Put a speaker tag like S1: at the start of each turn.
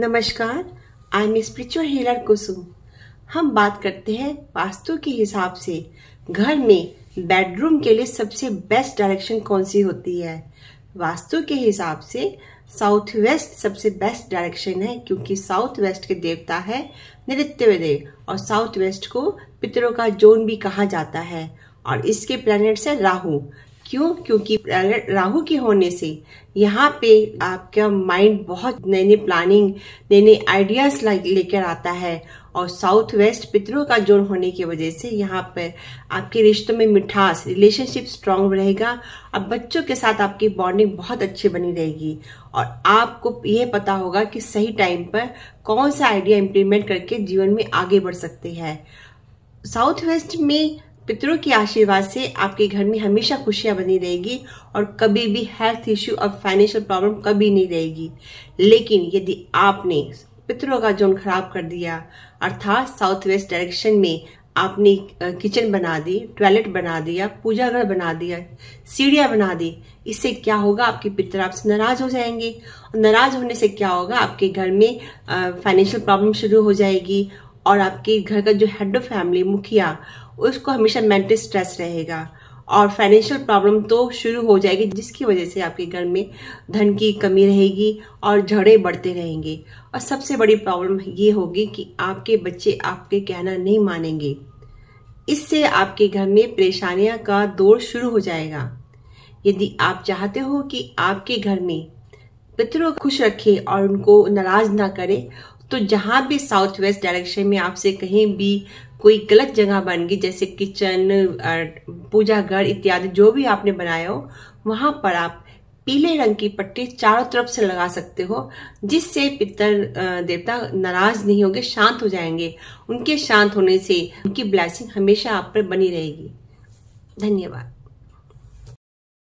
S1: नमस्कार I am spiritual healer Kusum हम बात करते हैं वास्तु के हिसाब से, घर में बेडरूम के लिए सबसे बेस्ट डायरेक्शन कौन सी होती है? वास्तु के हिसाब से साउथ वेस्ट सबसे बेस्ट डायरेक्शन है, क्योंकि साउथ वेस्ट के देवता है नृत्य देव और साउथ वेस्ट को पितरों का जोन भी कहा जाता है, और इसके प्लैनेट्स है राहु। क्यों? क्योंकि राहु के होने से यहाँ पे आपका माइंड बहुत नए नए प्लानिंग नए नए आइडियाज़ लेकर आता है और साउथ वेस्ट पितरों का जोन होने की वजह से यहाँ पर आपके रिश्तों में मिठास रिलेशनशिप स्ट्रांग रहेगा और बच्चों के साथ आपकी बॉन्डिंग बहुत अच्छी बनी रहेगी। और आपको ये पता होगा कि सही टाइम पर कौन सा आइडिया इम्प्लीमेंट करके जीवन में आगे बढ़ सकते हैं। साउथ वेस्ट में पितरों के आशीर्वाद से आपके घर में हमेशा खुशियाँ बनी रहेगी और कभी भी हेल्थ इश्यू और फाइनेंशियल प्रॉब्लम कभी नहीं रहेगी। लेकिन यदि आपने पितरों का जोन खराब कर दिया, अर्थात साउथ वेस्ट डायरेक्शन में आपने किचन बना दी टॉयलेट बना दिया, पूजा घर बना दिया, सीढ़ियाँ बना दी, इससे क्या होगा? आपके पितर आपसे नाराज़ हो जाएँगे। और नाराज़ होने से क्या होगा? आपके घर में फाइनेंशियल प्रॉब्लम शुरू हो जाएगी और आपके घर का जो हेड ऑफ़ फैमिली मुखिया, उसको हमेशा मेंटल स्ट्रेस रहेगा। और फाइनेंशियल प्रॉब्लम तो शुरू हो जाएगी, जिसकी वजह से आपके घर में धन की कमी रहेगी और झड़े बढ़ते रहेंगे। और सबसे बड़ी प्रॉब्लम ये होगी कि आपके बच्चे आपके कहना नहीं मानेंगे। इससे आपके घर में परेशानियाँ का दौर शुरू हो जाएगा। यदि आप चाहते हो कि आपके घर में पितरों को खुश रखे और उनको नाराज़ ना करे तो जहाँ भी साउथ वेस्ट डायरेक्शन में आपसे कहीं भी कोई गलत जगह बन गई, जैसे किचन पूजा घर इत्यादि, जो भी आपने बनाया हो, वहाँ पर आप पीले रंग की पट्टी चारों तरफ़ से लगा सकते हो, जिससे पितर देवता नाराज़ नहीं होंगे, शांत हो जाएँगे। उनके शांत होने से उनकी ब्लैसिंग हमेशा आप पर बनी रहेगी। धन्यवाद।